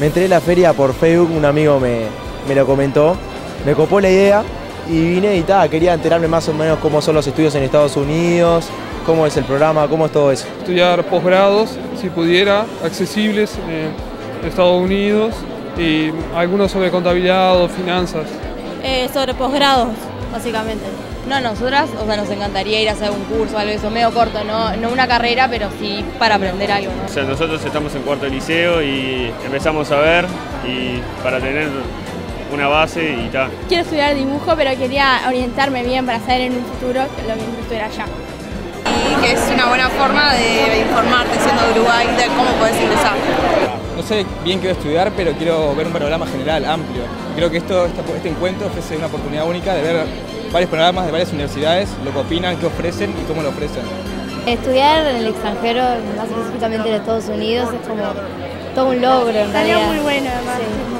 Me enteré de la feria por Facebook, un amigo me, me lo comentó, me copó la idea y vine y tal, quería enterarme más o menos cómo son los estudios en Estados Unidos, cómo es el programa, cómo es todo eso. Estudiar posgrados, si pudiera, accesibles en Estados Unidos y algunos sobre contabilidad o finanzas. Eh, sobre posgrados, básicamente. No, nosotras, o sea, nos encantaría ir a hacer un curso, algo de eso, medio corto, no, no una carrera, pero sí para aprender algo. ¿no? O sea, nosotros estamos en cuarto de liceo y empezamos a ver y para tener una base y tal. Quiero estudiar dibujo, pero quería orientarme bien para saber en un futuro lo mismo estudiar allá. Y que es una buena forma de informarte siendo de Uruguay de cómo puedes ingresar. No sé bien qué voy a estudiar, pero quiero ver un panorama general, amplio. Creo que esto, este, este encuentro ofrece una oportunidad única de ver varios panoramas de varias universidades, lo que opinan, qué ofrecen y cómo lo ofrecen. Estudiar en el extranjero, más específicamente en Estados Unidos, es como todo un logro en Estaría realidad. muy bueno además. Sí.